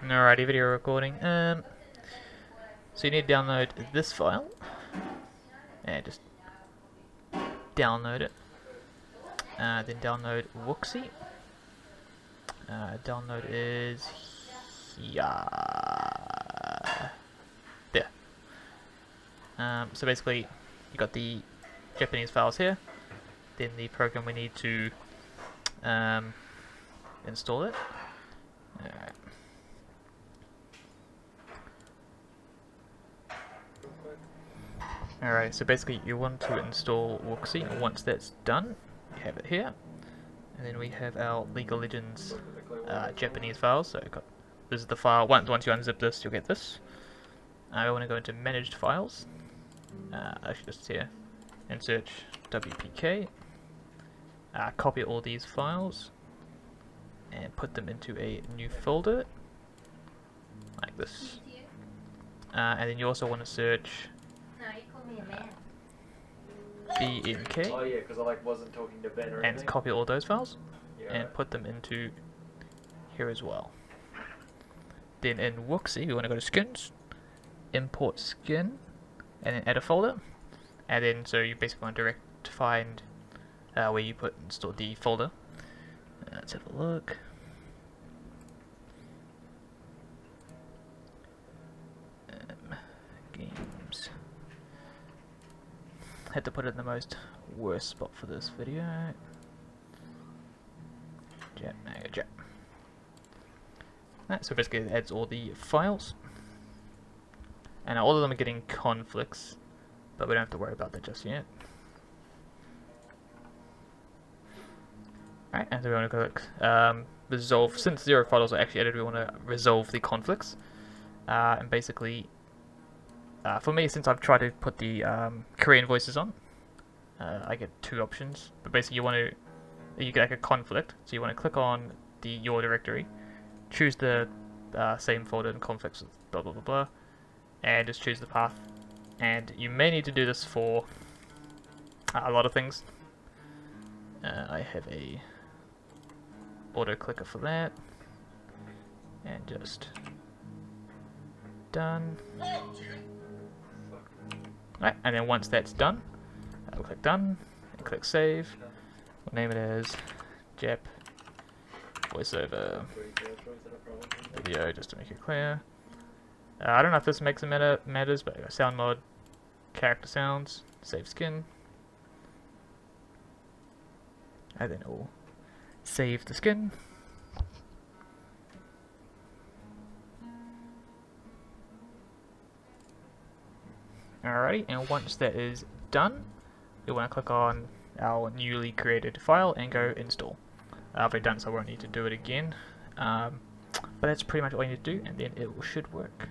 Alrighty, video recording. Um, so you need to download this file and just download it. Uh, then download Wooxy. Uh, download is here. There. Um, so basically, you got the Japanese files here. Then the program we need to um, install it. Alright, so basically you want to install Wooxy. Once that's done, you have it here. And then we have our League of Legends uh, Japanese files. So got, this is the file. Once, once you unzip this, you'll get this. I want to go into Managed Files. Uh, actually, just here. And search WPK. Uh, copy all these files. And put them into a new folder. Like this. Uh, and then you also want to search BNK Oh yeah, because I like wasn't talking to Ben or and anything. copy all those files yeah, and put them into here as well. Then in Wooxy, we want to go to skins, import skin, and then add a folder. And then, so you basically want to direct to find uh, where you put install the folder. Uh, let's have a look. Um, games. Had to put it in the most worst spot for this video. Jet, no, jet. Right, so basically it adds all the files. And all of them are getting conflicts, but we don't have to worry about that just yet. Right, and so we want to click um, resolve, since zero files are actually added, we want to resolve the conflicts. Uh, and basically, uh, for me, since I've tried to put the um, Korean voices on, uh, I get two options. But basically you want to, you get like a conflict, so you want to click on the your directory, choose the uh, same folder and conflicts blah blah blah blah, and just choose the path. And you may need to do this for uh, a lot of things. Uh, I have a auto clicker for that, and just done. Right, and then once that's done, I'll click done and click save. We'll name it as Jep voiceover video just to make it clear. Uh, I don't know if this makes a matter matters, but sound mod, character sounds, save skin, and then will save the skin. Alrighty, and once that is done, we want to click on our newly created file and go install. Uh, I've done so I won't need to do it again. Um, but that's pretty much all you need to do, and then it should work.